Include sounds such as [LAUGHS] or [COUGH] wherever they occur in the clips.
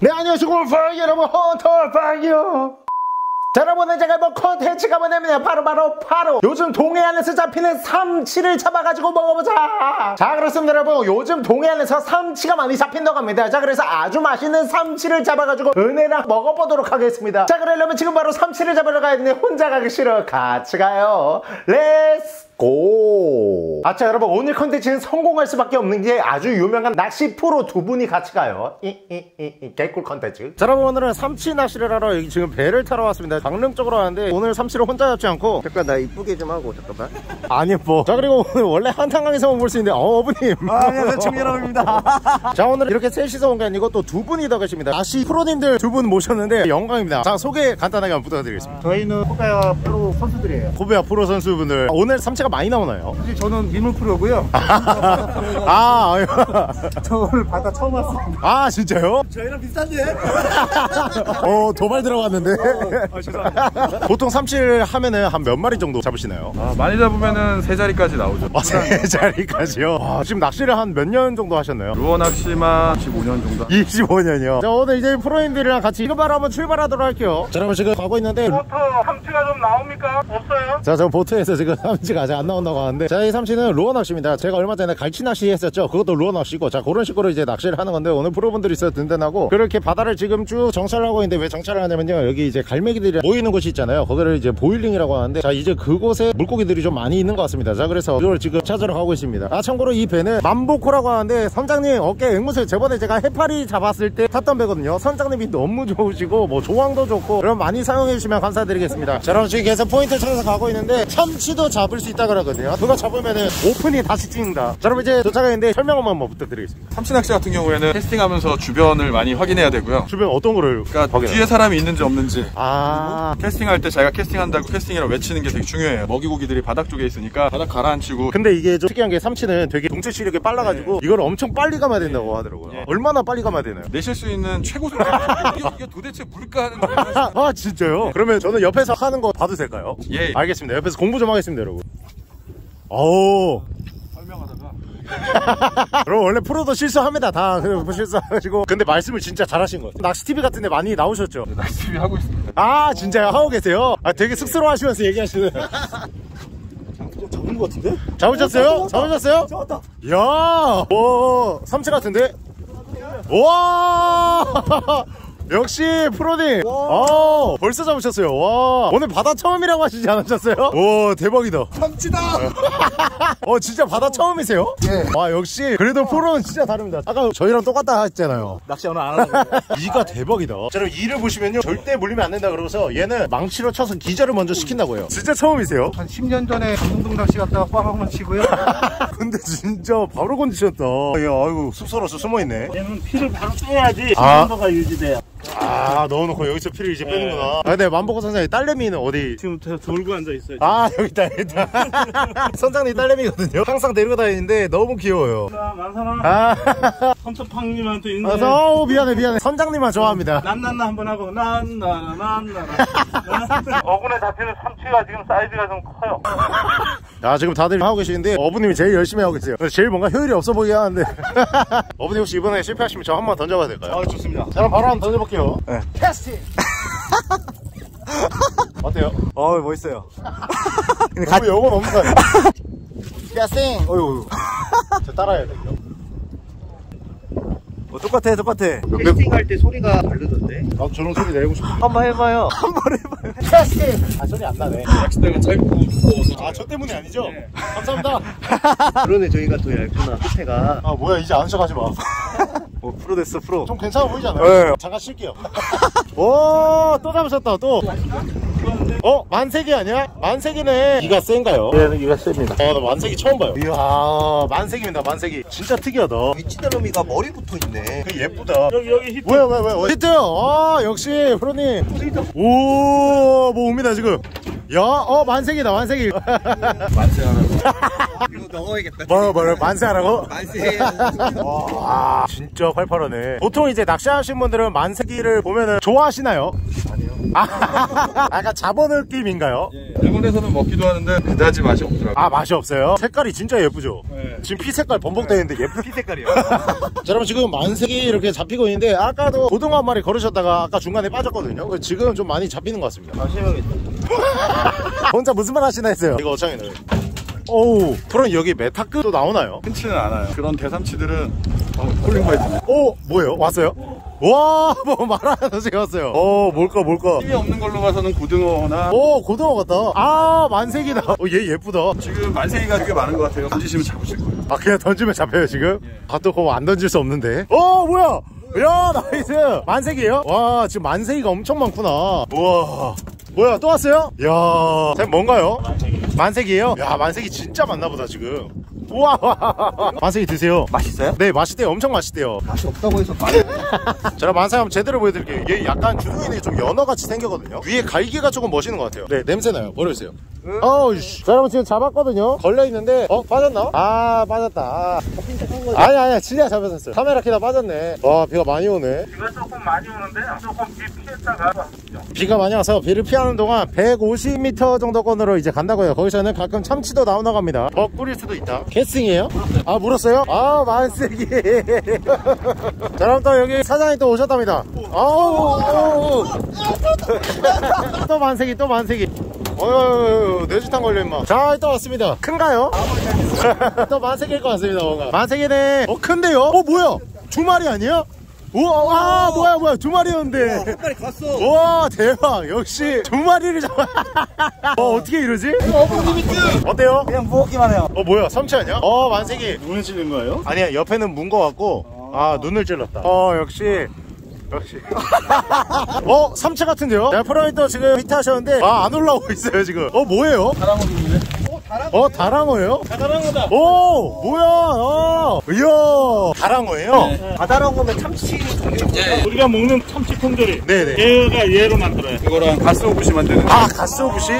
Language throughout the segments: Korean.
네 안녕하십니까. 여러분. 헌터파이요 자 여러분 오늘 제가 이번 컨텐츠가 뭐냐면 바로 바로 바로. 요즘 동해안에서 잡히는 삼치를 잡아가지고 먹어보자. 자 그렇습니다 여러분. 요즘 동해안에서 삼치가 많이 잡힌다고 합니다. 자 그래서 아주 맛있는 삼치를 잡아가지고 은혜랑 먹어보도록 하겠습니다. 자 그러려면 지금 바로 삼치를 잡으러 가야 되는데 혼자 가기 싫어. 같이 가요. Let's go! 아, 자, 여러분, 오늘 컨텐츠는 성공할 수밖에 없는 게 아주 유명한 낚시 프로 두 분이 같이 가요. 이, 이, 이, 이, 개꿀 컨텐츠. 자, 여러분, 오늘은 삼치 낚시를 하러 여기 지금 배를 타러 왔습니다. 강릉 쪽으로 왔는데, 오늘 삼치를 혼자 잡지 않고, 잠깐 나 이쁘게 좀 하고 잠깐만 안 예뻐. 자, 그리고 오늘 원래 한탄강에서만 볼 수 있는데, 어, 어부님. 아, 안녕하세요 청년아입니다 [LAUGHS] 자, 오늘 이렇게 셋이서 온 게 아니고 또 두 분이 더 계십니다. 낚시 프로님들 두 분 모셨는데, 영광입니다. 자, 소개 간단하게 한번 부탁드리겠습니다. 저희는 호가야 프로 선수들이에요 고베아 프로 선수분들, 오늘 삼치가 많이 나오나요? 사실 저는 민물 프로고요 [LAUGHS] 아. [LAUGHS] 저 오늘 바다 처음 왔습니다 아, 진짜요? 저희랑 비슷한데? [LAUGHS] 어 도발 들어갔는데 아, 죄송합니다 보통 삼치를 하면은 한 몇 마리 정도 잡으시나요? 아, 많이 잡으면은 세 자리까지 나오죠. 아, 세 자리까지요? 와, 지금 낚시를 한 몇 년 정도 하셨나요? 루어 낚시만 15년 정도. 25년이요. 자, 오늘 이제 프로님들이랑 같이 이거 바로 한번 출발하도록 할게요. 자, 여러분 지금 가고 있는데. 보트 삼치가 좀 나옵니까? 없어요? 자, 저 보트에서 지금 삼치가 아직 안 나온다고 하는데. 자, 이 삼치는 루어 낚시입니다. 제가 얼마 전에 갈치 낚시 했었죠. 그것도 루어 낚시고. 자, 그런 식으로 이제 낚시를 하는 건데, 오늘 프로분들이 있어서 든든하고. 그렇게 바다를 지금 쭉 정찰을 하고 있는데, 왜 정찰을 하냐면요. 여기 이제 갈매기들이 모이는 곳이 있잖아요. 거기를 이제 boiling이라고 하는데, 자, 이제 그곳에 물고기들이 좀 많이 있는 것 같습니다. 자, 그래서 이걸 지금 찾으러 가고 있습니다. 아, 참고로 이 배는 만보코라고 하는데, 선장님 어깨 앵무새 저번에 제가 해파리 잡았을 때 탔던 배거든요. 선장님이 너무 좋으시고, 뭐 조항도 좋고, 그럼 많이 사용해 주시면 감사드리겠습니다. 자, 여러분 지금 계속 포인트 찾아서 가고 있는데, 참치도 잡을 수 있다 그러거든요. 그거 잡으면은 오픈이 다시 찍는다. 자, 여러분 이제 도착했는데 설명 한번 부탁드리겠습니다. 삼치 낚시 같은 경우에는 캐스팅하면서 주변을 많이 확인해야 되고요. 주변 어떤 거를 그러니까 확인해요? 뒤에 사람이 있는지 없는지. 아, 캐스팅할 때 자기가 캐스팅한다고 캐스팅이라고 외치는 게 되게 중요해요. 먹이고기들이 바닥 쪽에 있으니까 바닥 가라앉히고 근데 이게 좀 특이한 게 삼치는 되게 동체 시력이 빨라가지고 이걸 엄청 빨리 감아야 된다고 하더라고요. 예. 얼마나 빨리 감아야 되나요? 내실 수 있는 최고 속도. [LAUGHS] 이게, 이게 도대체 물까 하는 거예요. [LAUGHS] 아 진짜요? 그러면 저는 옆에서 하는 거 봐도 될까요? 예. 알겠습니다. 옆에서 공부 좀 하겠습니다, 여러분. 오. 설명하다가 [LAUGHS] 그럼 원래 프로도 실수합니다. 다 그, [LAUGHS] 실수하시고. 근데 말씀을 진짜 잘하신 것 같아요. 낚시 TV 같은 데 많이 나오셨죠? 낚시 TV 하고 있습니다. 아 진짜요? 하고 계세요? 아 되게 쑥스러워하시면서 얘기하시는. 잡은 거 같은데? 잡으셨어요? 잡으셨어요? 잡았다 이야, 오, 삼치 같은데? 와, 역시 프로님. 어, 벌써 잡으셨어요. 와, 오늘 바다 처음이라고 하시지 않으셨어요? 오, 대박이다. 삼치다 어, 진짜 바다 처음이세요? 예. 와, 역시 그래도 프로는 진짜 다릅니다. 아까 저희랑 똑같다 했잖아요. 낚시 오늘 안 하려고 [LAUGHS] 이가 대박이다. 자, 그럼 이를 보시면요. 절대 물리면 안 된다 그러고서 얘는 망치로 쳐서 기절을 먼저 시킨다고 해요. 진짜 처음이세요? 한 10년 전에 강릉동 낚시 갔다가 꽝 한번 치고요 [LAUGHS] 근데 진짜 바로 건지셨다. 야, 아이고, 쑥스러워서 숨어있네. 얘는 피를 바로 빼야지 아. 온도가 유지돼요. 아 넣어놓고 여기서 피를 이제 빼는구나. 아 근데 만보고 선생님 딸내미는 어디? 지금 저 돌고 앉아 있어요. 아 여기 있다 여기 있다 [LAUGHS] 선장님 딸내미거든요. 항상 데리고 다니는데 너무 귀여워요. 자, 만선아, 아. [LAUGHS] 헌터팡님한테 인사. 어서 어우, 미안해 미안해. 선장님만 좋아합니다. 난난나 한번 하고 난나나 난나나. [LAUGHS] 어군에 잡히는 삼치가 지금 사이즈가 좀 커요. 아 지금 다들 하고 계시는데 어부님이 제일 열심히 하고 계세요. 제일 뭔가 효율이 없어 보이긴 하는데. [LAUGHS] 어부님 혹시 이번에 실패하시면 저 한 번 던져봐도 될까요? 아 좋습니다. 자 그럼 바로 한번 던져볼게요. 캐스팅! [LAUGHS] 어때요? 어 멋있어요. [LAUGHS] 너무 영혼 없는 거 아니에요? 캐스팅! 어휴 저 따라해야 돼요 어, 똑같아 똑같아 캐스팅할 때 소리가 다르던데. 나도 저런 소리 내고 싶어 한번 해봐요 [LAUGHS] 한 번 해봐요 아 소리 안 나네 낚싯대가 짧고 두꺼워서 아저 때문이 아니죠? 감사합니다 그러네 저희가 더 얇구나 끝에가. 아 뭐야 이제 안 셔가지 마. [LAUGHS] 어 프로 됐어 프로 좀 괜찮아 보이잖아요. 네. 잠깐 쉴게요. [LAUGHS] 오 또 잡으셨다 또. 어 만새기 아니야? 만새기네. 이가 센가요? 네, 이가 셉니다. 어 나 만새기 처음 봐요. 이야 만새깁니다 만새기. 진짜 특이하다. 위치드러미가 머리 붙어 있네 그 예쁘다. 여기 여기 히트. 뭐야 뭐야 뭐야 히트! 아 역시 프로님 오뭐 옵니다 지금 야어 만색이다 만색이 이거 넣어야겠다 뭐 뭐를 만세하라고? 만세 와 진짜 활발하네 보통 이제 낚시하시는 분들은 만세기를 보면은 좋아하시나요? 아니요 아 [LAUGHS] 약간 잡어 느낌인가요? 일본에서는 먹기도 하는데 그다지 맛이 없더라고요. 아 맛이 없어요? 색깔이 진짜 예쁘죠? 네. 지금 피 색깔 번복되는데 예쁜 피 색깔이요. [LAUGHS] 자 여러분 지금 만색이 이렇게 잡히고 있는데 아까도 고등어 한 마리 걸으셨다가 아까 중간에 빠졌거든요 지금 좀 많이 잡히는 것 같습니다 다시 해야겠다. [LAUGHS] 혼자 무슨 말 하시나 했어요 이거 어창이네 오우 그럼 여기 메타급도 나오나요? 흔치는 않아요. 그런 대삼치들은 어, falling bite. 오 뭐예요? 왔어요? 와 뭐 [LAUGHS] 말하는 새 왔어요 어 뭘까 뭘까 힘이 없는 걸로 봐서는 고등어나 오 고등어 같다 아 만새기다 어, 얘 예쁘다 지금 만새기가 되게 많은 것 같아요. 던지시면 잡으실 거예요. 아 그냥 던지면 잡혀요 지금? 아 또 그거 안 던질 수 없는데 어 뭐야 야 nice 만새기예요? 와 지금 만새기가 엄청 많구나 우와 뭐야 또 왔어요? 야 쌤 뭔가요? 만 색이에요? 야 만색이 진짜 많나 보다 지금 우와. 만색이 드세요. 맛있어요? 네 맛있대요. 엄청 맛있대요. 맛이 없다고 해서 맛. [LAUGHS] 제가 만색 한번 제대로 보여드릴게요. 얘 약간 주둥이는 좀 연어같이 생겼거든요. 위에 갈기가 조금 멋있는 것 같아요. 네 냄새나요. 버려주세요? 어우씨. 자 여러분 지금 잡았거든요. 걸려있는데 어 빠졌나? 아 빠졌다. 아. 아니 아니 진짜 잡았었어요. 카메라 키다 빠졌네. 와 비가 많이 오네. 비가 조금 많이 오는데 조금 비 피했다가. 비가 많이 와서 비를 피하는 동안 150m 정도권으로 이제 간다고요. 거기서는 가끔 참치도 나오나 갑니다. 더 뿌릴 수도 있다 캐스팅이에요? 아 물었어요? 아 만세기 자 그럼 또 여기 사장님 또 오셨답니다 아우 또 만세기 또 만세기 어휴 뇌지탕 걸려 임마 자또 왔습니다 큰가요? 또 만세기일 것 같습니다 뭔가 만세기네 어 큰데요? 어 뭐야 두 마리 아니야? 우와 와 뭐야 뭐야 두 마리였는데 빨리 갔어. 와 대박 역시 두 마리를 잡아 [LAUGHS] 어 어떻게 이러지? 어때요? 그냥 무겁기만 해요. 어 뭐야 삼치 아니야? 어 만세기 눈을 찌는 거예요? 아니야 옆에는 문 거 같고 아 눈을 찔렀다 어 역시 역시 [LAUGHS] 어 삼치 같은데요? 자 프로이터 지금 히트 하셨는데 아 안 올라오고 있어요 지금 어 뭐예요? 사랑어입니다. 어 다랑어예요? 다랑어다. 오 뭐야 어. 이야 다랑어예요? 바다로 오면 참치. 우리가 먹는 참치 통조림. 네네 얘가 얘로 만들어요. 그거랑 가스오부시 만드는 아 가스오부시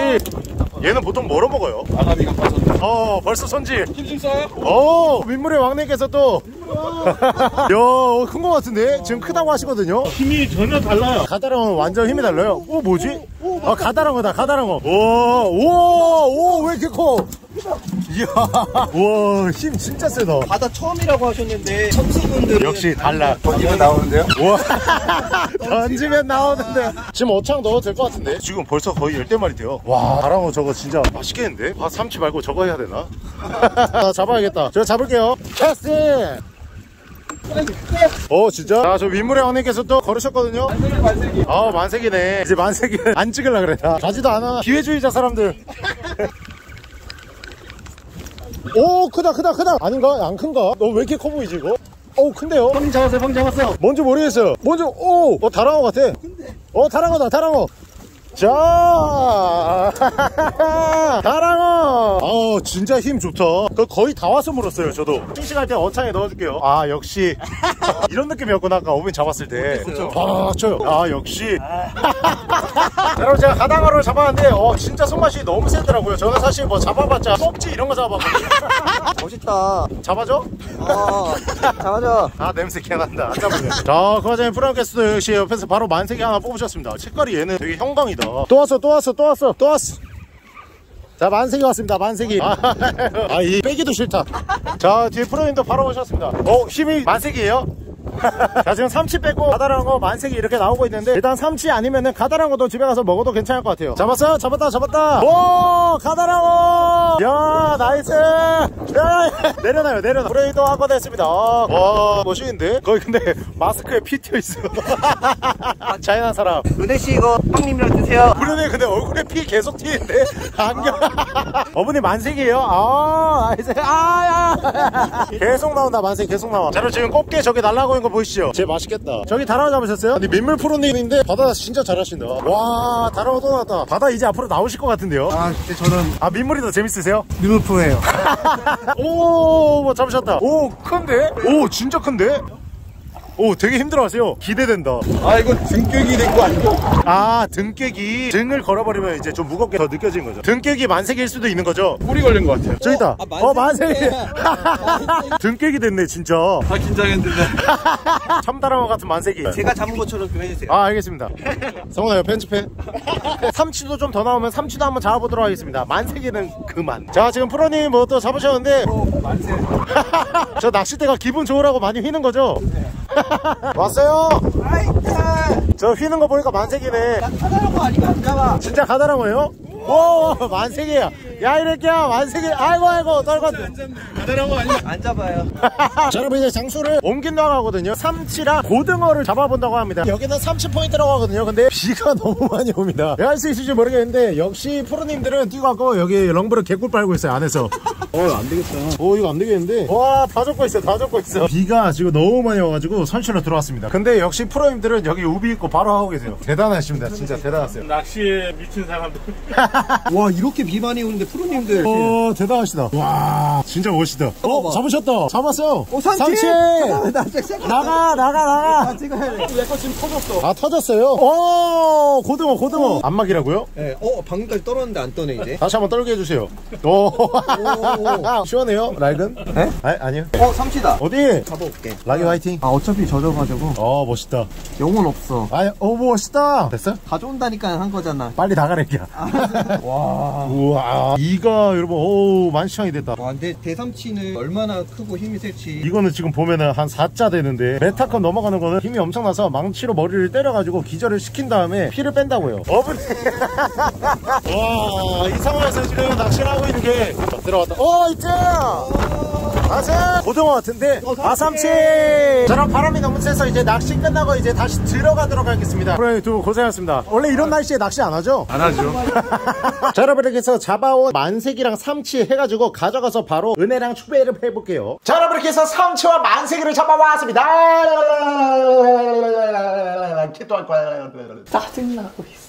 얘는 보통 뭐로 먹어요? 아가미가 빠졌네. 어 벌써 손질 힘좀 써요? 오 민물의 왕님께서 또 [LAUGHS] 야, 큰 거 같은데? 지금 크다고 하시거든요? 힘이 전혀 달라요. 가다랑어는 완전 힘이 달라요. 오, 뭐지? 아, 가다랑어다, 가다랑어. 오, 오, 오, 왜 이렇게 커? 이야, 와, 힘 진짜 세다. 바다 처음이라고 하셨는데 참치분들 역시 달라. 던지면 나오는데요? 우와, [LAUGHS] 던지면 나오는데. 지금 어창 넣어도 될 것 같은데? 지금 벌써 거의 열대 마리 돼요. 와, 다랑어 저거 진짜 맛있겠는데? 아, 삼치 말고 저거 해야 되나? [LAUGHS] 나 잡아야겠다. 제가 잡을게요. 캐스팅! 어 진짜? 자저 윗물의 왕님께서 또 걸으셨거든요 아 만색이네 이제 만색이 안 찍으려 그래 나 가지도 않아 기회주의자 사람들 오 크다 크다 크다 아닌가? 안 큰가? 너 왜 이렇게 커 보이지 이거? 오 큰데요? 형님 잡았어요, 형님 잡았어요. 뭔지 모르겠어요 뭔지 오! 어 다랑어 같아 어 다랑어다 다랑어 자! [LAUGHS] 다랑어! 아 진짜 힘 좋다. 그 거의 다 와서 물었어요 저도. 싱싱할 때 어창에 넣어줄게요. 아 역시. [LAUGHS] 이런 느낌이었구나 아까 어머니 잡았을 때아 쳐요. 아 역시 [LAUGHS] 여러분 제가 가당어를 잡았는데 어 진짜 손맛이 너무 세더라고요. 저는 사실 뭐 잡아봤자 꺽지 이런 거 잡아봤거든요. [LAUGHS] 멋있다. 잡아줘? 어, 잡아줘. 아 냄새 개난다. 안 잡으면 자 그와중에 프랑캐스도 역시 옆에서 바로 만색이 하나 뽑으셨습니다. 색깔이 얘는 되게 형광이다. 또 왔어 또 왔어 또 왔어 또 왔어. 자 만새기 왔습니다 만새기 [LAUGHS] 아이 빼기도 싫다. 자 뒤에 프로님도 바로 오셨습니다. 어 힘이 만새기예요? [LAUGHS] 자 지금 삼치 빼고 가다랑어 만새기 이렇게 나오고 있는데 일단 삼치 아니면은 가다랑어도 집에 가서 먹어도 괜찮을 것 같아요. 잡았어요? 잡았다 잡았다. 오 가다랑어 야 nice. 야, [LAUGHS] 내려놔요 내려놔. 브레이도 한번 됐습니다. 아, 와. 멋있는데? 거의 근데 마스크에 피 튀어 있어. [LAUGHS] [LAUGHS] 자연한 사람. 은혜씨 이거 형님이랑 드세요. 브레이 근데 얼굴에 피 계속 튀는데? 안경. 어머니 만새기예요? 아 nice 아야. 계속 나온다 만새기 계속 나와. 자 그럼 지금 꽃게 저기 날라고 있는 거 보이시죠? 제 맛있겠다. 저기 다랑어 잡으셨어요? 아니 민물 프로님인데 바다 진짜 잘하신다. 와 다랑어 또 나왔다. 바다 이제 앞으로 나오실 것 같은데요? 아, 근데 저는 아 민물이 더 재밌으세요? 리물프예요. 오, 뭐 잡으셨다. 오, 큰데? 오, 진짜 큰데? 오 되게 힘들어하세요. 기대된다. 아 이거 등격이 된거 아니고? 아 등깨기. 등을 걸어버리면 이제 좀 무겁게 더 느껴지는 거죠. 등깨기 만색일 수도 있는 거죠? 꿀이 걸린 것 같아요. 저기다. 어 만색 [LAUGHS] 등깨기 됐네 진짜. 아 긴장했는데. [LAUGHS] 참다랑어 같은 만색이 제가 잡은 것처럼 좀 해주세요. 아 알겠습니다. 성훈아 이거 편집해 삼치도 좀 더 나오면 삼치도 한번 잡아보도록 하겠습니다. 만세기는 그만. 자 지금 프로님 뭐 또 잡으셨는데? 만세. [LAUGHS] 저 낚싯대가 기분 좋으라고 많이 휘는 거죠? 왔어요 아이차. 저 휘는 거 보니까 만새기네 하나라고 아니면 안 잡아. 진짜 가다랑어예요? 오 만새기야 야 이래끼야 만새기 아이고 아이고 떨궜네. 안 잡아요. [LAUGHS] 자 여러분 이제 장소를 옮긴다고 하거든요. 삼치랑 고등어를 잡아본다고 합니다. 여기는 삼치 포인트라고 하거든요. 근데 비가 [LAUGHS] 너무 많이 옵니다. 왜할수 있을지 모르겠는데 역시 프로님들은 뛰어가고 여기 렁브를 개꿀 빨고 있어요 안에서. [LAUGHS] 어 안되겠다. 어 이거 안되겠는데? 와 다 젖고 있어 다 젖고 있어. 비가 지금 너무 많이 와가지고 선실로 들어왔습니다. 근데 역시 프로님들은 여기 우비 입고 바로 하고 계세요. 대단하십니다. 진짜 대단하세요. 낚시에 미친 사람들. 와 이렇게 비 많이 오는데 프로님들. 어 대단하시다 와 진짜 멋있다 어. 잡으셨다 잡았어요 오나 진짜 나가 나가 나가 아 찍어야 돼. 내거 지금 터졌어. 아 터졌어요? 오 고등어 고등어 안막이라고요? 네. 어 방금까지 떨었는데 안 떠네 이제. 다시 한번 떨게 해주세요 오 [LAUGHS] 시원해요 락은? 네? 아, 아니요 어 삼치다. 어디? 잡아올게. 락이 화이팅 아 어차피 젖어가지고 어 멋있다 영혼 없어. 아, 어 멋있다 됐어? 가져온다니까 한 거잖아. 빨리 나가래끼야 와. [LAUGHS] 우와 이가 여러분 오 만시창이 됐다. 와 근데 대삼치는 얼마나 크고 힘이 셀지. 이거는 지금 보면은 한 4자 되는데 메타컵 넘어가는 거는 힘이 엄청나서 망치로 머리를 때려가지고 기절을 시킨 다음에 피를 뺀다고요. 어머니 [LAUGHS] 와이 상황에서 지금 낚시를 하고 있는 게. 들어왔다. 어 있잖 아 아세 고등어 같은데? 아삼치 저런 바람이 너무 세서 이제 낚시 끝나고 이제 다시 들어가도록 하겠습니다. 프로님 두 분 고생하셨습니다. 원래 이런 날씨에 낚시 안 하죠? 안 하죠. [LAUGHS] 자 여러분 이렇게 해서 잡아온 만세기랑 삼치 해가지고 가져가서 바로 은혜랑 추배를 해볼게요. 자 여러분 이렇게 해서 삼치와 만세기를 잡아왔습니다. 짜증나고 있어.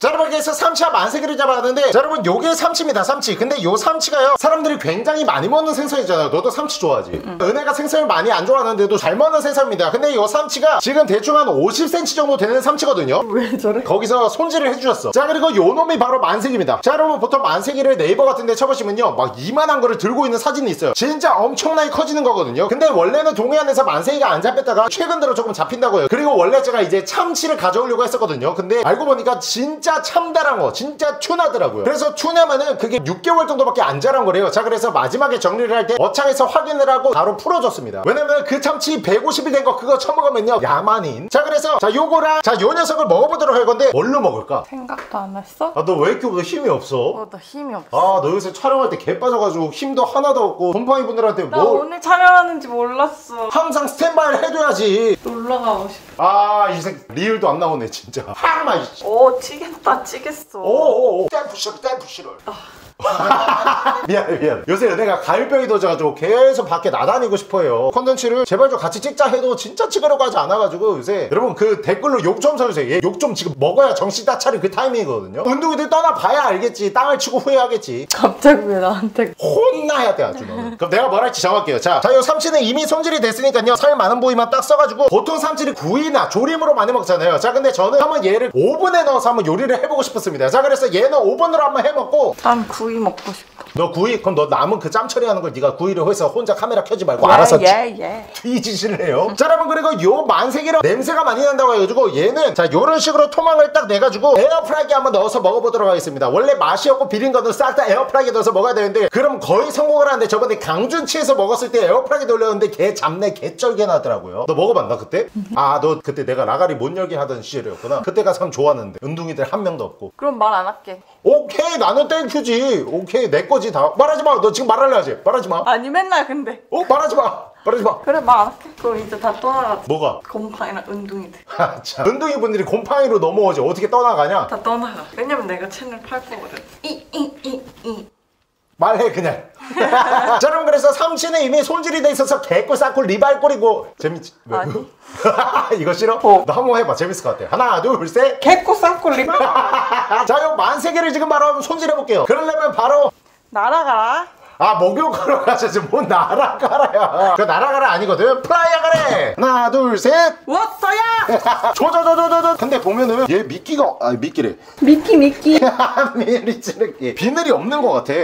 자 여러분 해서 삼치와 만세기를 잡아왔는데 자 여러분 요게 삼치입니다 삼치. 근데 요 삼치가요 사람들이 굉장히 많이 먹는 생선이잖아요. 너도 삼치 좋아하지? 은혜가 생선을 많이 안 좋아하는데도 잘 먹는 생선입니다. 근데 요 삼치가 지금 대충 한 50cm 정도 되는 삼치거든요. 왜 저래? 거기서 손질을 해주셨어. 자 그리고 요 놈이 바로 만색입니다. 자 여러분 보통 만색이를 네이버 같은 데 쳐보시면요 막 이만한 거를 들고 있는 사진이 있어요. 진짜 엄청나게 커지는 거거든요. 근데 원래는 동해안에서 만색이가 안 잡혔다가 최근 들어 조금 잡힌다고 해요. 그리고 원래 제가 이제 참치를 가져오려고 했었거든요. 근데 알고 보니까 진짜 참다랑어 진짜 튜나더라고요 그래서 튜나면은 그게 6개월 정도밖에 안 자란 거래요 자 그래서 마지막에 정리를 할 때 어창에서 확인을 하고 바로 풀어줬습니다 왜냐면 그 참치 150일 된 거 그거 처먹으면요 야만인 자 그래서 자 요거랑 자 요 녀석을 먹어보도록 할 건데 뭘로 먹을까? 생각도 안 했어? 아 너 왜 이렇게 너 힘이 없어? 어, 나 힘이 없어. 아 너 요새 촬영할 때 개 빠져가지고 힘도 하나도 없고 곰팡이 분들한테 나뭐 오늘 촬영하는지 몰랐어. 항상 스탠바이를 해줘야지 놀러 가고 싶어. 아이 새 리을도 안 나오네 진짜 하마 이씨 오, 치겠다, 치겠어. 오오오. 댐프시를 댐프시를 [LAUGHS] 미안해 미안해 요새 내가 가을병이 도져가지고 계속 밖에 나다니고 싶어요. 컨텐츠를 제발 좀 같이 찍자 해도 진짜 찍으려고 하지 않아가지고 요새. 여러분 그 댓글로 욕좀 써주세요. 얘욕좀 지금 먹어야 정신 딱 차린 그 타이밍이거든요. 운동이들 떠나봐야 알겠지. 땅을 치고 후회하겠지. 갑자기 왜 나한테. 혼나야 돼 아주 너는. 그럼 내가 뭘 할지 정할게요. 자 자요 삼치는 이미 손질이 됐으니까요. 살 많은 부위만 딱 써가지고 보통 삼치를 구이나 조림으로 많이 먹잖아요. 자 근데 저는 한번 얘를 오븐에 넣어서 한번 요리를 해보고 싶었습니다. 자 그래서 얘는 오븐으로 한번 해먹고 난 구이 먹고 싶어. 너 구이 그럼 너 남은 그 짬 처리하는 걸 네가 구이를 해서 혼자 카메라 켜지 말고 알아서 예, 예. 뒤지시를 해요. 자 여러분 그리고 요 만새기랑 냄새가 많이 난다고 해가지고 얘는 자 요런 식으로 토막을 딱 내가지고 에어프라이기에 한번 넣어서 먹어보도록 하겠습니다. 원래 맛이 없고 비린 거는 싹 다 에어프라이기에 넣어서 먹어야 되는데 그럼 거의 성공을 하는데 저번에 강준치에서 먹었을 때 에어프라이기에 돌렸는데 개 잡내 개쩔게 나더라고요. 너 먹어봤나 그때? [LAUGHS] 아 너 그때 내가 라가리 못 열게 하던 시절이었구나. 그때가 참 좋았는데. 은둥이들 한 명도 없고. 그럼 말 안 할게. 오케이 나는 thank you지. 오케이 내 거지 다 말하지 마 너 지금 말할래 하지 말하지 마 아니, 맨날 근데. 어? 말하지 마 말하지 마 그래, 할게. 그럼 이제 다 떠나가지. 뭐가? 곰팡이랑 은둥이들. 아, 참. 은둥이 분들이 곰팡이로 넘어오지 어떻게 떠나가냐 다 떠나가. 왜냐면 내가 채널 팔 거거든. 이, 이, 이, 이. 말해 그냥 [LAUGHS] 자 여러분 그래서 삼치는 이미 손질이 돼 있어서 개꿀 싹꿀 리발꿀이고 재밌지? 왜? 아니. [LAUGHS] 이거 싫어? 어. 너 한번 해봐 재밌을 것 같아 하나 둘셋 개코 쌍꿀리. 자, 요 만세개를 지금 바로 한번 손질해 볼게요. 그러려면 바로 날아가라. 아 목욕하러 가자지 뭔 날아가라야 그 날아가라 아니거든 플라이어 가래 하나 둘셋 워터야! [LAUGHS] 조조조조조조 근데 보면은 얘 미끼가 아 미끼래 미끼 미끼. [LAUGHS] 미리 찌르기 비늘이 없는 것 같아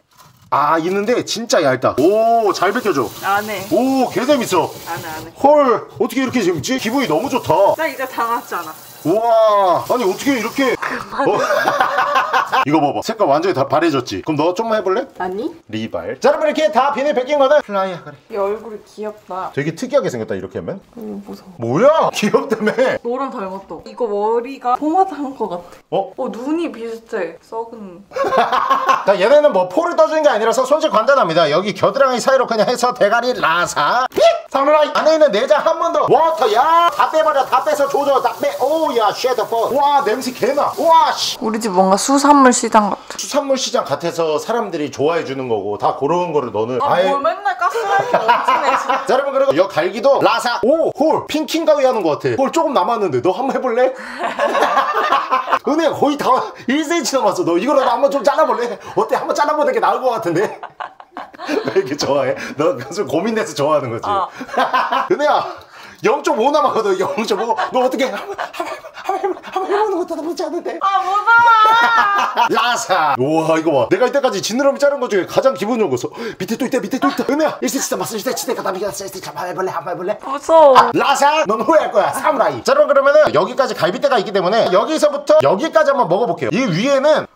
아 있는데 진짜 얇다 오 잘 벗겨줘 안해. 오 개재밌어 안해 안해. 헐 어떻게 이렇게 재밌지? 기분이 너무 좋다 나 이제 다 났잖아. 우와 아니 어떻게 이렇게 어? [LAUGHS] 이거 봐봐 색깔 완전히 다 바래졌지 그럼 너 좀만 해볼래? 아니? 리발 자 여러분 이렇게 다 비닐 벗긴 거는 플라이어 가래 이 얼굴이 귀엽다. 되게 특이하게 생겼다 이렇게 하면 오 무서워. 뭐야 [LAUGHS] 귀엽다며 너랑 닮았다. 이거 머리가 포마드 한 거 같아. 어? 어 눈이 비슷해. 썩은. [LAUGHS] 자 얘네는 뭐 포를 떠주는 게 아니라서 손질 간단합니다 여기 겨드랑이 사이로 그냥 해서 대가리 라사 픽! 사무라이 안에 있는 내장 한 번 더 워터 야다 빼버려 다 빼서 조져 다빼 오야 쉐더폰 와 냄새 개나 와씨 우리 집 뭔가 수산 물 시장 같아. 수산물 시장 같아서 사람들이 좋아해 주는 거고 다 그런 거를 너는 아예 맨날 가스라이팅 엄청 해 진짜. [LAUGHS] 자 여러분 그리고 여 갈기도 라사 오홀 핑킹 가위 하는 거 같아 홀 조금 남았는데 너 한번 해볼래? [LAUGHS] 은혜 거의 다 1cm 남았어 너 이거라도 한번 좀 잘라볼래? 어때? 한번 잘라보는 게 나을 것 같은데 [LAUGHS] 왜 이렇게 좋아해? 너 무슨 고민돼서 좋아하는 거지 어. 은혜야 0.5 남았거든 0.5너 어떻게 한번 한번 한번 해보는 것도 나쁘지 않은데. 아 무서워. [LAUGHS] 라사! 우와 이거 봐. 내가 이때까지 지느러미 자른 것 중에 가장 기분 좋은 거였어. 밑에 또 있다 밑에 또 있다. 은혜야 1cm 남았어? 1cm 가다 미가 1cm 한번 해볼래? 한번 해볼래? 무서워. 라사! 넌 후회할 거야. 사무라이. 자 그럼 그러면은 여기까지 갈비대가 있기 때문에 여기서부터 여기까지 한번 먹어볼게요. 이 위에는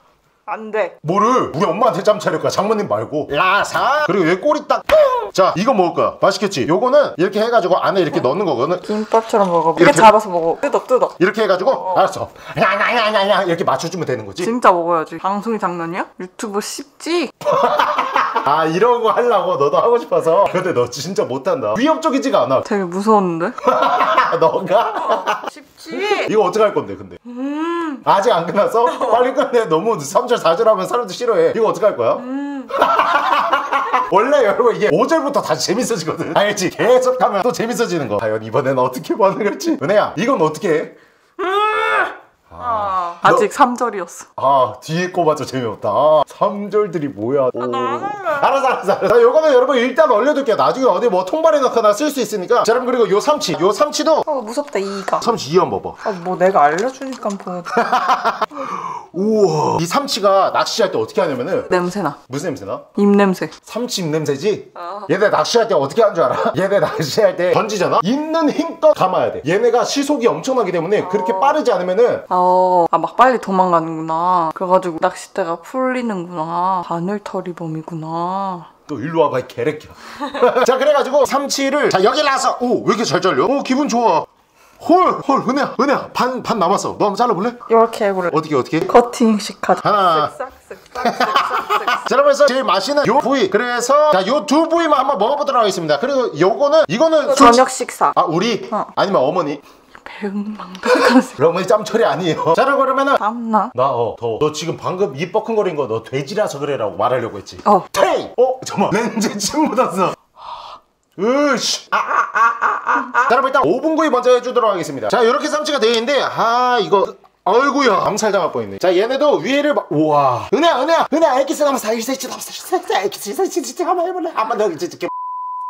안 돼. 뭐를? 우리 엄마한테 짬 차릴 거야. 장모님 말고. 라사. 그리고 여기 꼬리 딱 자 이거 먹을 거야. 맛있겠지? 요거는 이렇게 해가지고 안에 이렇게 넣는 거거든. 김밥처럼 먹어. 이렇게- 이렇게 잡아서 먹어. 뜯어 뜯어. 이렇게 해가지고 알았어. 야야야야야. 이렇게 맞춰주면 되는 거지? 진짜 먹어야지. 방송이 장난이야? 유튜브 쉽지? [LAUGHS] 아 이런 거 하려고 너도 하고 싶어서. 근데 너 진짜 못한다. 위협적이지가 않아. 되게 무서웠는데? [LAUGHS] 너가? 쉽 지? [LAUGHS] 이거 어떻게 할 건데 근데 아직 안 끝났어? 빨리 끝내 너무 3절 4절 하면 사람들 싫어해 이거 어떻게 할 거야? [LAUGHS] 원래 여러분 이게 5절부터 다시 재밌어지거든 알지? 계속 하면 또 재밌어지는 거 과연 이번엔 어떻게 반응할지 은혜야 이건 어떻게 해? 아, 아 직 3절이었어. 아 뒤에 거마저 재미없다. 아, 3절들이 뭐야. 오. 할래. 알았어 알았어 알았어. 자, 요거는 여러분 일단 올려둘게요. 나중에 어디 뭐 통발에 넣거나 쓸 수 있으니까. 자 여러분 그리고 요 삼치. 요 삼치도 어 무섭다 이가. 삼치 이 한번 봐봐 아, 뭐 내가 알려주니까 뭐 [LAUGHS] 우와 이 삼치가 낚시할 때 어떻게 하냐면은 냄새나. 무슨 냄새나? 입냄새. 삼치 입냄새지? 얘네 낚시할 때 어떻게 하는 줄 알아? [LAUGHS] 얘네 낚시할 때 던지잖아? 있는 힘껏 감아야 돼 얘네가 시속이 엄청나기 때문에 그렇게 빠르지 않으면은 어, 아, 막 빨리 도망가는구나. 그래가지고 낚싯대가 풀리는구나. 바늘털이 범이구나. 또 일로 와봐 이 개새끼야 [LAUGHS] 자 그래가지고 삼치를 자 여기 나서 오 왜 이렇게 잘 잘려? 오 기분 좋아 헐헐 은혜야 은혜야 반 반 남았어 너 한번 잘라볼래? 이렇게 해볼래. 어떻게 어떻게? 커팅식 하자. 하나 자 여러분서 제일 맛있는 요 부위 그래서 자 요 두 부위만 한번 먹어보도록 하겠습니다 그리고 요거는 이거는 저녁 식사. 아 우리? 어. 아니면 어머니? 배은망덕하세. 우리 어머니 짬처리 아니에요 [LAUGHS] 자 그러면은 땀나? 나어 더워 너 지금 방금 입 뻐근거린 거 너 돼지라서 그래라고 말하려고 했지 어. 테이! 어 잠깐만 [LAUGHS] 렌즈 침 묻었어 으씨. 아, 아, 아, 아, 아, 아. 자 여러분 일단 5분 구이 먼저 해주도록 하겠습니다. 자 이렇게 삼치가 되어 있는데 아 이거 아이고야. 암살 당할 뻔했네. 자 얘네도 위에를 막 우와. 은혜야 은혜야 은혜야 애기스 남았어 애기스 남았어 애기스 애기스 한번 해볼래? 한번 더 이제 이렇게.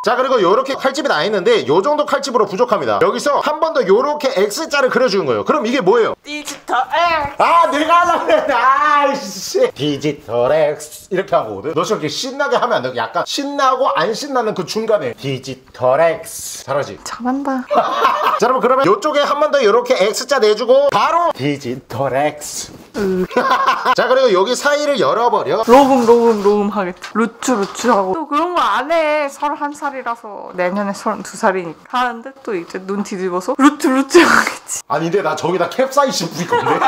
자 그리고 요렇게 칼집이 나 있는데 요 정도 칼집으로 부족합니다. 여기서 한 번 더 요렇게 X자를 그려주는 거예요. 그럼 이게 뭐예요? 디지털 엑. 아 내가 하려고 했는데 아이씨 디지털 X 이렇게 한 거거든 너 저렇게 신나게 하면 안돼 약간 신나고 안 신나는 그 중간에 디지털 X 잘하지? 잘한다. [LAUGHS] 자 여러분 그러면 요쪽에 한 번 더 이렇게 X자 내주고 바로 디지털 X [LAUGHS] 자 그리고 여기 사이를 열어버려 로금 로금 로금 하겠다. 루츠 루츠 하고. 또 그런 거 안 해. 31살이라서 내년에 32살이니까. 하는데 또 이제 눈 뒤집어서 루츠 루츠 하겠지. 아닌데 나 저기다 캡사이신 부릴 건데 [LAUGHS]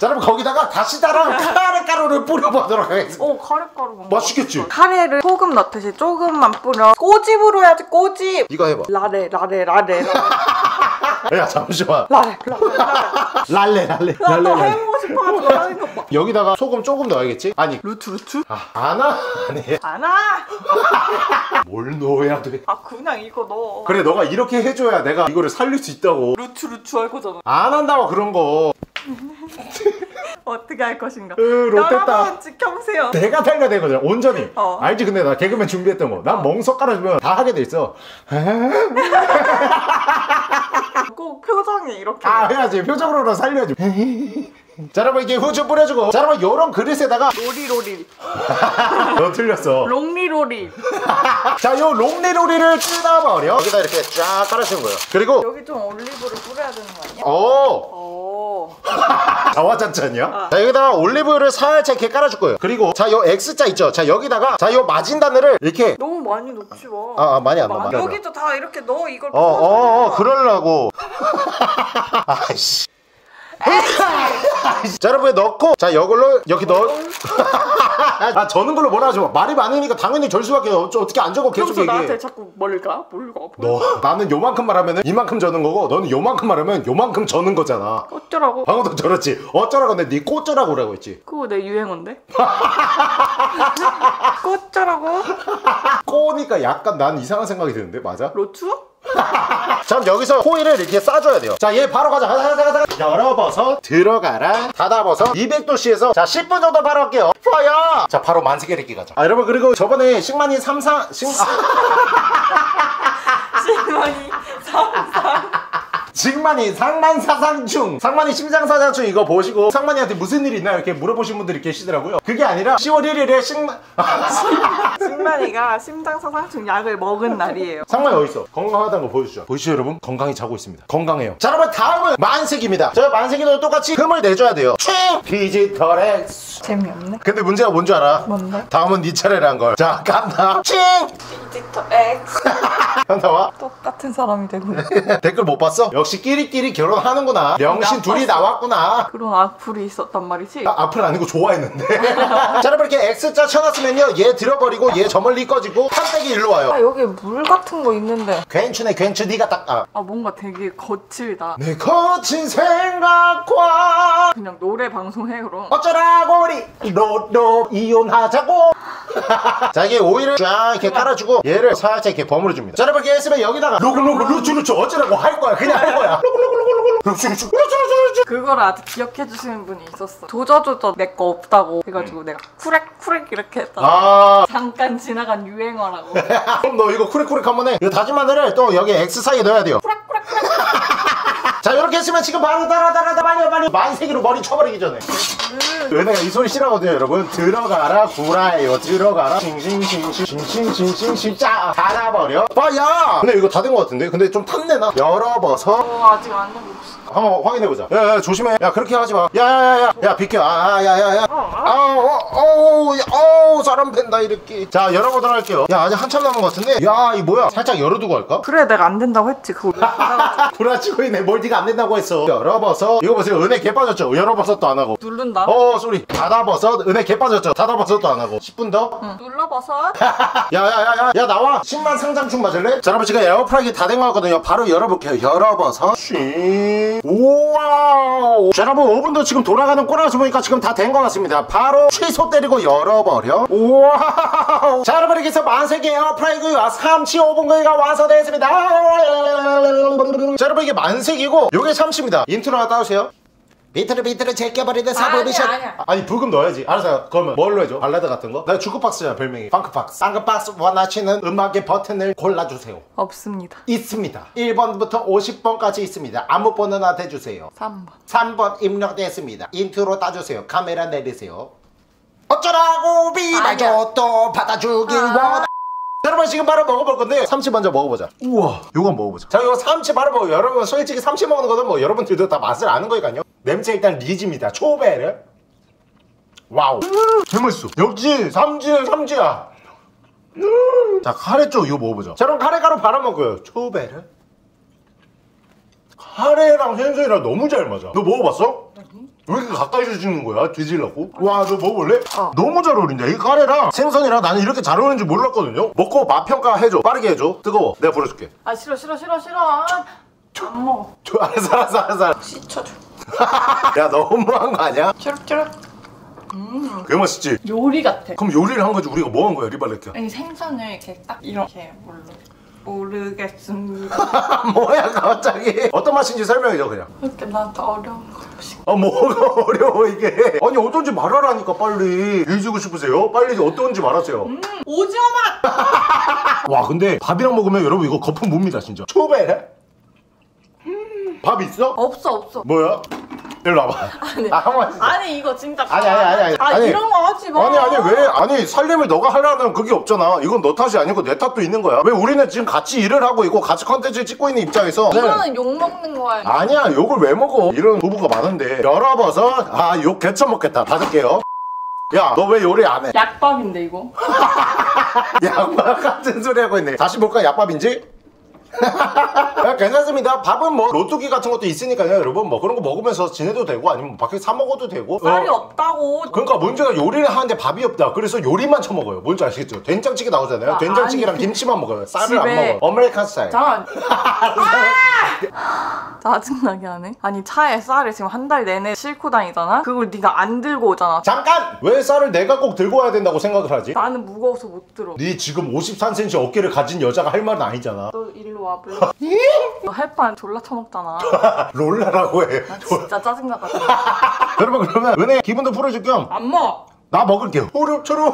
자 여러분 거기다가 다시다랑 카레 가루를 뿌려보도록 하겠습니다 오 카레가루. 맛있겠지? 카레를 소금 넣듯이 조금만 뿌려. 꼬집으로 해야지 꼬집. 이거 해봐 라레 라레 라레 라레 [LAUGHS] 야 잠시만 라레 라레 랄레 랄레 나또 랄레 해보고 싶어가지고 하는 거 봐. 여기다가 소금 조금 넣어야겠지? 아니 루츠 루츠? 아, 안 하? 아니 안 와. [LAUGHS] 뭘 넣어야 돼 아 그냥 이거 넣어. 그래 너가 이렇게 해줘야 내가 이거를 살릴 수 있다고 루츠 루츠 할 거잖아. 안 한다고 그런 거 어떻게 할 것인가? 으. 여러분 지켜보세요. 내가 달려야 되거든 온전히 어. 알지 근데 나 개그맨 준비했던 거난 멍석 깔아주면 다 하게 돼 있어 [LAUGHS] 꼭 표정이 이렇게. 아 해야지 표정으로 살려야지 [LAUGHS] 자 여러분 이게 후추 뿌려주고 자 여러분 요런 그릇에다가 로리로리. [LAUGHS] 너 틀렸어 롱리로리. [LAUGHS] 자요 롱리로리를 뜯어버려 여기다 이렇게 쫙 깔아주는 거예요 그리고 여기 좀 올리브를 뿌려야 되는 거 아니야? 오 오. [LAUGHS] 자화자찬이야? 자 여기다가 올리브유를 살짝 이렇게 깔아줄 거예요 그리고 자 요 X자 있죠 자 여기다가 자 요 마진단을 이렇게 너무 많이 넣지 마. 아, 아, 많이 안 넣어. 여기도 다 이렇게 넣어 이걸. 어, 어, 어, 풀어서 그러려고. 아이씨. 자, 여러분, 넣고, 자, 이걸로, 이렇게 넣어. [LAUGHS] 아, 저는 걸로 뭐라 하지 마. 말이 많으니까 당연히 절 수밖에 없죠. 어떻게 안 적어, 계속 얘기해. 나한테 자꾸 뭘 가? 뭘 가? 뭘 너, 나는 요만큼 말하면 이만큼 저는 거고, 너는 요만큼 말하면 요만큼 저는 거잖아. 어쩌라고? 방금도 저랬지. 어쩌라고 근데 네 꽃쩌라고 라고 했지. 그거 내 유행어인데? [LAUGHS] 꽃쩌라고? [LAUGHS] 꼬니까 약간 난 이상한 생각이 드는데, 맞아? 로추? 자 여기서 호일을 이렇게 싸줘야 돼요. 자 얘 바로 가자. 가자 가자 가자. 열어버섯 들어가라. 닫아버섯 200도씨에서 자 10분 정도 바로 할게요. 파야 자 바로 만세계리기 가자. 아 여러분 그리고 저번에 식만이 33 식... [LAUGHS] 아, 실망이 식만이 상만 사상충 상만이 심장사상충 이거 보시고 상만이한테 무슨 일이 있나요 이렇게 물어보신 분들이 계시더라고요 그게 아니라 10월 1일에 식만 [LAUGHS] 신만이가 심장사상충 약을 먹은 날이에요. 상만이 어딨어? 건강하다는 거 보여주죠 보이시죠 여러분? 건강히 자고 있습니다 건강해요 자 여러분 다음은 만색입니다 저 만색이도 똑같이 금을 내줘야 돼요 최 디지털 X 재미없네. 근데 문제가 뭔 줄 알아? 뭔데? 다음은 네 차례란 걸. 자, 간다. 칭! 디지털 X. [LAUGHS] 나와. 똑같은 사람이 되고. [LAUGHS] 댓글 못 봤어? 역시 끼리끼리 결혼하는구나. 명신 둘이 나왔구나. 그런 악플이 있었단 말이지. 아, 앞은 아니고 좋아했는데. 자, 여러분 이렇게 X자 쳐놨으면요. 얘 들어버리고 얘 저 멀리 꺼지고 판때기 일로 와요. 아 여기 물 같은 거 있는데. 괜찮네, 괜찮. 네가 딱. 아. 아 뭔가 되게 거칠다. 내 거친 생각과 그냥 노래 방송해 그럼. 어쩌라고 우리 로로 이혼하자고 자 이게 오일을 쫙 이렇게 깔아주고 얘를 살짝 이렇게 버무려 줍니다 자 여러분 이렇게 했으면 여기다가 로글로글 루추 루추 어쩌라고 할 거야 그냥 할 거야. 그걸 아직 기억해 주시는 분이 있었어. 조져조져 내 거 없다고 해가지고 내가 쿠렉 쿠렉 이렇게 했다. 아. 잠깐 지나간 유행어라고. [LAUGHS] 그럼 너 이거 쿠렉쿠렉 한번 해. 이거 다진 마늘을 또 여기 X 사이에 넣어야 돼요 자 이렇게 했으면 지금 바로 따라따라따 빨리 빨리. 만세기로 머리 쳐버리기 전에. 은혜가 이 소리 싫어하거든요 여러분. 들어가라 구라예요. 들어가라. 싱싱싱싱싱싱싱싱 짜 닫아버려. 빠야 근데 이거 다 된 것 같은데? 근데 좀 탔네 나? 열어버섯. 어 아직 안 있어. 한번 확인해보자. 야, 야 조심해. 야 그렇게 하지 마. 야야야야. 야 비켜. 아야야야. 아어어어 사람 팬다 이렇게. 자 열어보도록 할게요. 야 아직 한참 남은 것 같은데? 야 이 뭐야? 살짝 열어두고 할까? 그래 내가 안 된다고 했지 그거. [LAUGHS] 돌아치고 있네. 멀티가 안 된다고 했어. 열어버섯 이거 보세요. 은혜 개 빠졌죠? 열어버섯도 안 하고. 누른다. 어 소리. 닫아버섯 은혜 개 빠졌죠? 닫아버섯도 안 하고. 10분 더? 눌러봐서. [LAUGHS] 야야야야 야 나와. 10만 상장충 맞을래? 자 여러분 지금 에어프라이기 다 된 거 같거든요. 바로 열어볼게요. 열어버섯 쉥 우와우. 자 여러분 5분 더 지금 돌아가는 꼬라서 보니까 지금 다된거 같습니다. 바로 취소 때리고 열어버려. 우와우. 자 여러분 이렇게 해서 만세기 에어프라이기와 삼치 5분 거기가 완성되었습니다. 자 여러분 이게 만색이고 요게 삼치입니다. 인트로 하나 따주세요 비트를 비트를 제껴버리는 사보비션 아니야, 아니야. 아니 부금 넣어야지. 알았어 그러면 뭘로 해줘? 발라드 같은 거? 나 주크박스야 별명이. 펑크박스. 펑크박스 원하시는 음악의 버튼을 골라주세요. 없습니다. 있습니다. 1번부터 50번까지 있습니다. 아무 번호나 대주세요. 3번. 3번 입력됐습니다. 인트로 따주세요. 카메라 내리세요. 어쩌라고 비라죠 또 받아주길 아. 원하 여러분 지금 바로 먹어볼 건데 삼치 먼저 먹어보자. 우와 요거 먹어보자. 자 이거 삼치 바로 먹어 여러분 솔직히 삼치 먹는 거는 뭐 여러분들도 다 맛을 아는 거니까요 냄새 일단 리즈입니다 초베르 와우 개맛있어 역시 삼치는 삼치야 음. 자 카레 쪽 이거 먹어보자 자 그럼 카레 가루 바로 먹어요 초베르 카레랑 생선이랑 너무 잘 맞아 너 먹어봤어? 왜 이렇게 가까이서 찍는 거야? 뒤질라고? 와, 너 먹어볼래? 너무 잘 어울린다. 이 카레랑 생선이랑 나는 이렇게 잘 어울리는 줄 몰랐거든요? 먹고 맛 평가 해줘. 빠르게 해줘. 뜨거워. 내가 불어줄게. 아 싫어 싫어 싫어 싫어. 안 먹어. 저, 알았어, 알았어, 알았어. 씻어줘. [LAUGHS] 야, 너무한 거 아니야? 쭈룩쭈룩. 그게 맛있지? 요리 같아. 그럼 요리를 한 거지. 우리가 뭐 한 거야, 리발레트? 아니 생선을 이렇게 딱 이렇게 모르 모르겠습니다. [LAUGHS] 뭐야, 갑자기? 어떤 맛인지 설명해줘, 그냥. 이렇게 나한테 어려운 거. 아 뭐가 [LAUGHS] 어려워 이게 아니 어떤지 말하라니까 빨리 해주고 싶으세요? 빨리 어떤지 말하세요 오징어 맛! 와 근데 밥이랑 먹으면 여러분 이거 거품 뭡니다 진짜 초베레? 밥 있어? 없어 없어. 뭐야? 일로 와봐 아니. 아, 한번. 아니 이거 진짜. 아니, 아니, 아니, 아니. 아 아니. 이런 거 하지 마. 아니 아니 왜 아니 살림을 너가 하려면 그게 없잖아 이건 너 탓이 아니고 내 탓도 있는 거야 왜 우리는 지금 같이 일을 하고 있고 같이 컨텐츠를 찍고 있는 입장에서 이거는 욕 먹는 거야. 아니야 욕을 왜 먹어 이런 부부가 많은데 열어봐서 아 욕 개쳐 먹겠다 닫을게요 야 너 왜 요리 안 해 약밥인데 이거. [LAUGHS] 약밥 같은 소리 하고 있네 다시 볼까 약밥인지? 야, 괜찮습니다 밥은 뭐 로뚜기 같은 것도 있으니까요 여러분 뭐 그런 거 먹으면서 지내도 되고 아니면 밖에 사 먹어도 되고 쌀이 어. 없다고. 그러니까 문제가 요리를 하는데 밥이 없다. 그래서 요리만 처먹어요. 뭔지 아시겠죠? 된장찌개 나오잖아요. 아, 된장찌개랑 아니, 김치만 먹어요. 쌀을 안 집에- 먹어요. American style. 잠깐. [LAUGHS] 아! 짜증나게 하네. 아니 차에 쌀을 지금 한 달 내내 싣고 다니잖아. 그걸 네가 안 들고 오잖아. 잠깐! 왜 쌀을 내가 꼭 들고 와야 된다고 생각을 하지? 나는 무거워서 못 들어. 네 지금 53cm 어깨를 가진 여자가 할 말은 아니잖아. 너 일로 와볼래? [LAUGHS] 너 햇반 졸라 처먹잖아. [LAUGHS] 롤라라고 해. 진짜 짜증나거든. [LAUGHS] 여러분 그러면 은혜 기분도 풀어줄 겸나안 먹어. 먹을게요. 호루초루.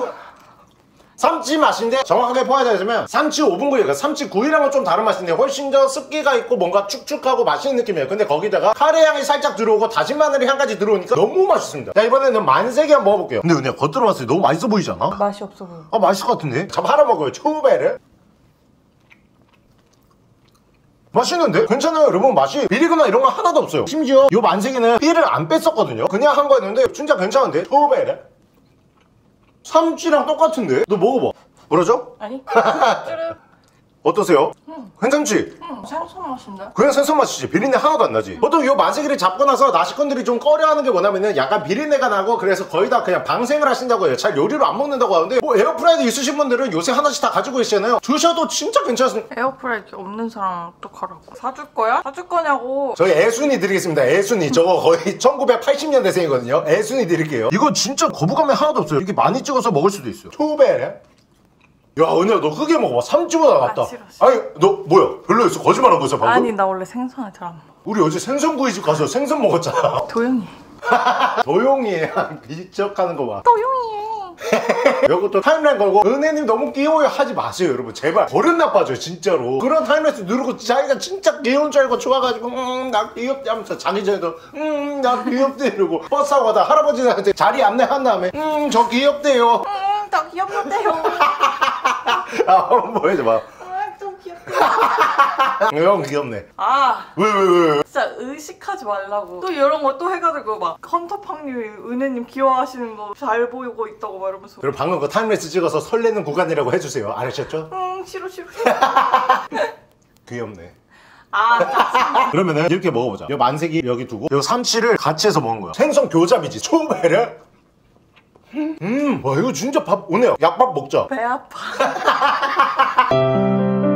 삼치 맛인데 정확하게 포함하자면 삼치 5분 구이 그러니까 삼치 구이랑은 좀 다른 맛인데 훨씬 더 습기가 있고 뭔가 축축하고 맛있는 느낌이에요. 근데 거기다가 카레 향이 살짝 들어오고 다진 마늘의 향까지 들어오니까 너무 맛있습니다. 자 이번에는 만세기 한번 먹어볼게요. 근데 은혜 겉으로 봤을 때 너무 맛있어 보이잖아? 맛이 없어 보여. 아 맛있을 것 같은데? 잠 하나 먹어요 초베를. 맛있는데? 괜찮아요. 여러분 맛이 비리거나 이런 거 하나도 없어요. 심지어 요 만세기는 피를 안 뺐었거든요. 그냥 한 거였는데 진짜 괜찮은데? 초베를 삼치랑 똑같은데? 너 먹어봐 뭐라죠? 아니? [LAUGHS] 쭈르. 어떠세요? 괜찮지? 응, 생선 맛인데? 그냥 생선 맛이지. 비린내 하나도 안 나지. 보통 요 만세기를 잡고 나서 나시꾼들이 좀 꺼려하는 게 뭐냐면은 약간 비린내가 나고 그래서 거의 다 그냥 방생을 하신다고 해요. 잘 요리를 안 먹는다고 하는데 뭐 에어프라이드 있으신 분들은 요새 하나씩 다 가지고 계시잖아요. 드셔도 진짜 괜찮습니다. 에어프라이기 없는 사람 어떡하라고. 사줄 거야? 사줄 거냐고. 저희 애순이 드리겠습니다. 애순이. 저거 거의 [LAUGHS] 1980년대생이거든요. 애순이 드릴게요. 이거 진짜 거부감이 하나도 없어요. 이렇게 많이 찍어서 먹을 수도 있어요. 초베레 야 은혜야 너 크게 먹어봐 삼치보다 낫다 아, 싫어, 싫어. 아니 너 뭐야 별로였어 거짓말한 거였어 방금? 아니, 나 원래 생선을 잘 안 먹어. 우리 어제 생선구이집 가서 생선 먹었잖아 [LAUGHS] 도영이. 해 비적하는 거봐 도영이. [LAUGHS] 이것도 timeline 걸고 은혜님 너무 귀여워요 하지 마세요 여러분 제발 버릇 나빠져요 진짜로 그런 timeline 누르고 자기가 진짜 귀여운 줄 알고 좋아가지고 음나 귀엽대 하면서 자기 전에도 음나 귀엽대 이러고 버스 타고 가다 할아버지한테 자리 안내한 다음에 음 저 귀엽대요 응, 더 귀엽는데요. 아 한번 보여줘봐 아, 좀 귀엽다. [LAUGHS] 형 귀엽네 아, 왜 왜 왜, 왜? 진짜 의식하지 말라고. 또 이런 거 또 해가지고 막 헌터팡님이 은혜님 귀여워하시는 거 잘 보이고 있다고 막 이러면서. 그리고 방금 그 timeline 찍어서 설레는 구간이라고 해주세요 알으셨죠? 응, 싫어, 싫어. [LAUGHS] 귀엽네 아. [LAUGHS] 그러면은 이렇게 먹어보자. 요 만세기 여기 두고 요 삼치를 같이 해서 먹은 거야. 생선 교잡이지. 초베르. 음, 와 이거 진짜 밥 오네요. 약밥 먹자. 배 아파. [LAUGHS]